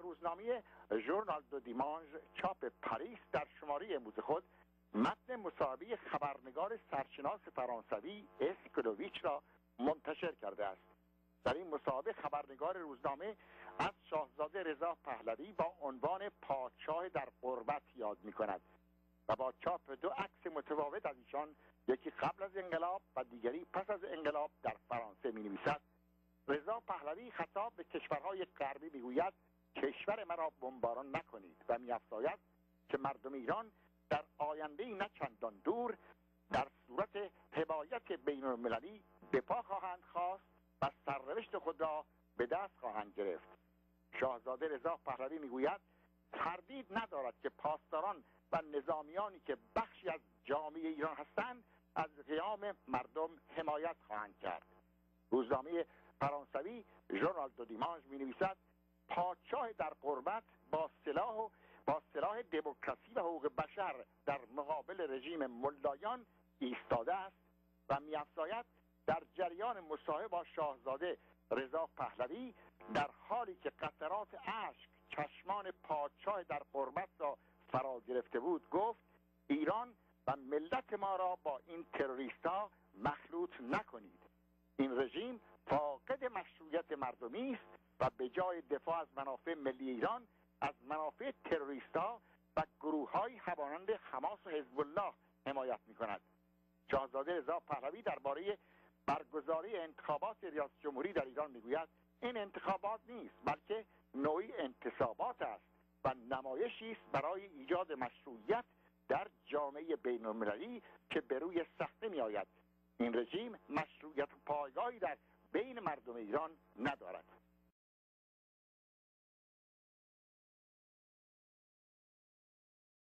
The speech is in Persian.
روزنامه ژورنال دو دیمانج چاپ پاریس در شماره امروز خود متن مصاحبه خبرنگار سرشناس فرانسوی اسکلوویچ را منتشر کرده است. در این مصاحبه خبرنگار روزنامه از شاهزاده رضا پهلوی با عنوان پادشاه در قربت یاد می کند و با چاپ دو عکس متفاوت از ایشان یکی قبل از انقلاب و دیگری پس از انقلاب در فرانسه می نویسد رضا پهلوی خطاب به کشورهای غربی می‌گوید کشور مرا بمباران نکنید و میافزاید که مردم ایران در آینده نه چندان دور در صورت حمایت بین المللی به پا خواهند خواست و سرنوشت خود را به دست خواهند گرفت. شاهزاده رضا پهلوی می‌گوید تردید ندارد که پاسداران و نظامیانی که بخشی از جامعه ایران هستند از قیام مردم حمایت خواهند کرد. روزنامه فرانسوی ژورنال دو دیمانج می نویسد پادشاه در قربت با سلاح و با سلاح دموکراسی و حقوق بشر در مقابل رژیم ملایان ایستاده است و میافزاید در جریان مصاحبه با شاهزاده رضا پهلوی در حالی که قطرات اشک چشمان پادشاه در قربت را فرا گرفته بود گفت ایران و ملت ما را با این تروریستا مخلوط نکنید. این رژیم مشروعیت مردمی است و به جای دفاع از منافع ملی ایران از منافع تروریستا و گروه های همانند حماس و حزب الله حمایت می کند شاهزاده رضا پهلوی درباره برگزاری انتخابات ریاست جمهوری در ایران می‌گوید این انتخابات نیست بلکه نوعی انتصابات است و نمایشی است برای ایجاد مشروعیت در جامعه بین المللی که به روی صحنه می آید این رژیم مشروعیت پایگاهی در بین مردم ایران ندارد